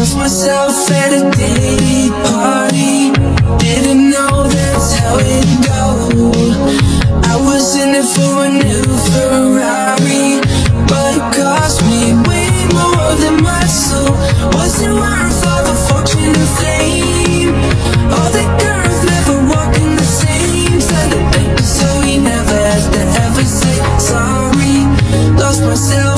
lost myself at a Diddy party. Didn't know that's how it goes. I was in it for a new Ferrari But it cost me way more than my soul. Wasn't worth all the fortune and fame. All the girls never walking the same. Side of so we never have to ever say sorry. Lost myself